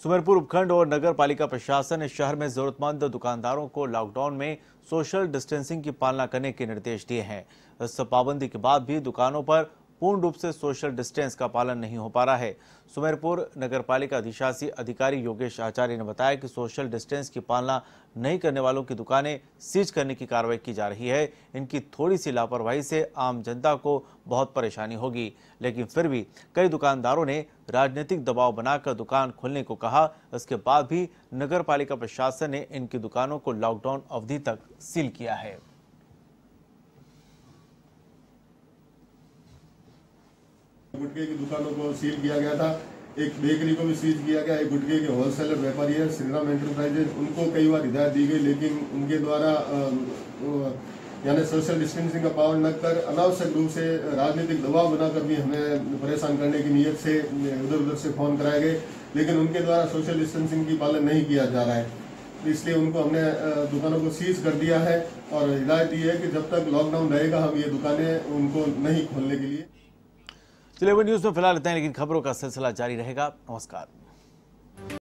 सुमेरपुर उपखंड और नगर पालिका प्रशासन ने शहर में जरूरतमंद दुकानदारों को लॉकडाउन में सोशल डिस्टेंसिंग की पालना करने के निर्देश दिए हैं। इस पाबंदी के बाद भी दुकानों पर पूर्ण रूप से सोशल डिस्टेंस का पालन नहीं हो पा रहा है। सुमेरपुर नगर पालिका अधिशासी अधिकारी योगेश आचार्य ने बताया कि सोशल डिस्टेंस की पालना नहीं करने वालों की दुकानें सीज करने की कार्रवाई की जा रही है। इनकी थोड़ी सी लापरवाही से आम जनता को बहुत परेशानी होगी। लेकिन फिर भी कई दुकानदारों ने राजनीतिक दबाव बनाकर दुकान खोलने को कहा। इसके बाद भी नगर प्रशासन ने इनकी दुकानों को लॉकडाउन अवधि तक सील किया है। गुटखे की दुकानों को सील किया गया था। एक बेकरी को भी सीज किया गया। एक गुटके के होलसेलर व्यापारी है, श्रीराम एंटरप्राइजेज उनको कई बार हिदायत दी गई, लेकिन उनके द्वारा यानी सोशल डिस्टेंसिंग का पालन न कर, अनावश्यक रूप से राजनीतिक दबाव बनाकर भी हमें परेशान करने की नीयत से उधर उधर से फ़ोन कराए गए। लेकिन उनके द्वारा सोशल डिस्टेंसिंग की पालन नहीं किया जा रहा है। इसलिए उनको हमने दुकानों को सीज कर दिया है। और हिदायत दी है कि जब तक लॉकडाउन रहेगा, हम ये दुकानें उनको नहीं खोलने के लिए चलिए न्यूज़ में फ़िलहाल इतना लेकिन खबरों का सिलसिला जारी रहेगा। नमस्कार।